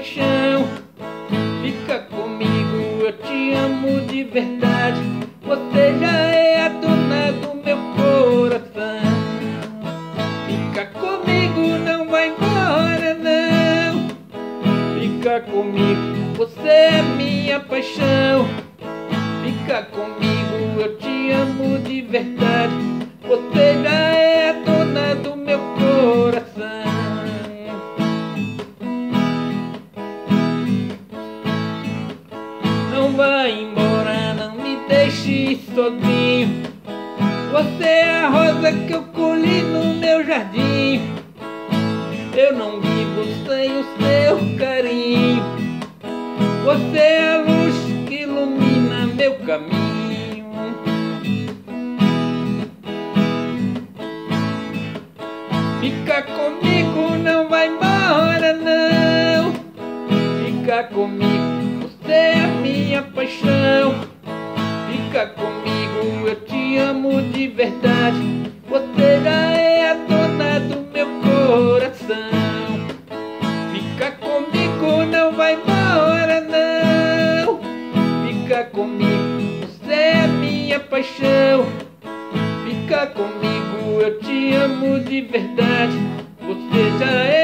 paixão. Fica comigo, eu te amo de verdade. Você já é a dona do meu coração. Fica comigo, não vai embora, não. Fica comigo, você é minha paixão. Fica comigo, eu te amo de verdade. Você já é a dona do meu coração. Deixe sozinho. Você é a rosa que eu colhi no meu jardim. Eu não vivo sem o seu carinho. Você é a luz que ilumina meu caminho. Fica comigo, não vai embora, não. Fica comigo, você é a minha paixão. Fica comigo, eu te amo de verdade. Você já é a dona do meu coração. Fica comigo, não vai embora, não. Fica comigo, você é a minha paixão. Fica comigo, eu te amo de verdade. Você já é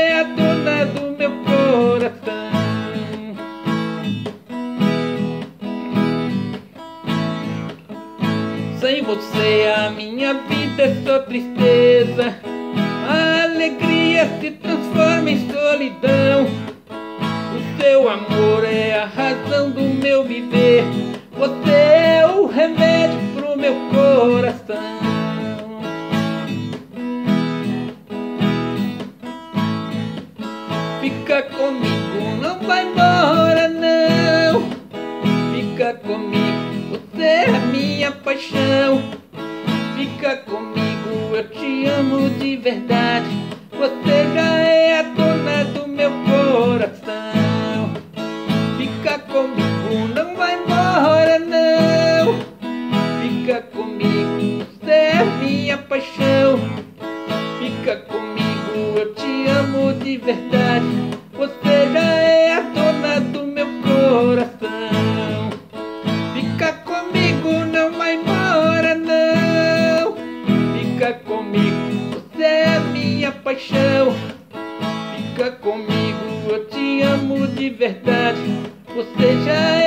Sem você a minha vida é só tristeza. A alegria se transforma em solidão. O seu amor é a razão do meu viver. Você é o remédio pro meu coração. Fica comigo, não vai embora não. Fica comigo, você é minha paixão. Fica comigo, eu te amo de verdade. Você já é a dona do meu coração. Fica comigo, não vai embora não. Fica comigo, você é minha paixão. Fica comigo, eu te amo de verdade. Minha paixão. Fica comigo, eu te amo de verdade. Você já é